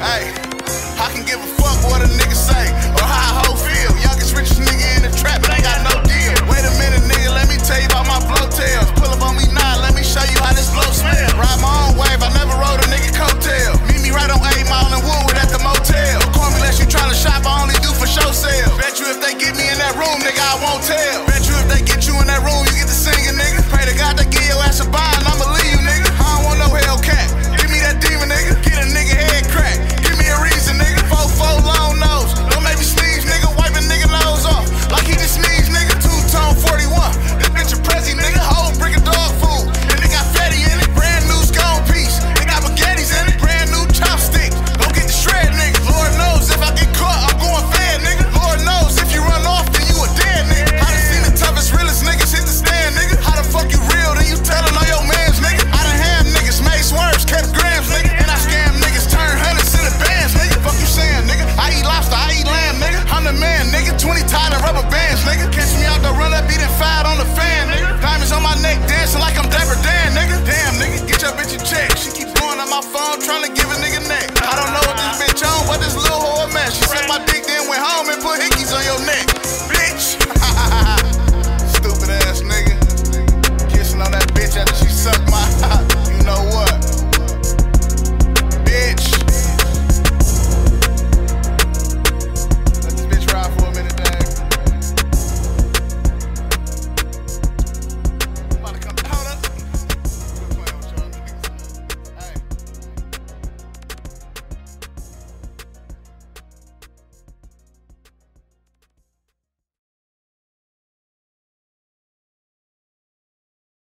Hey, I can give a fuck what a nigga say or how my phone trying to give a nigga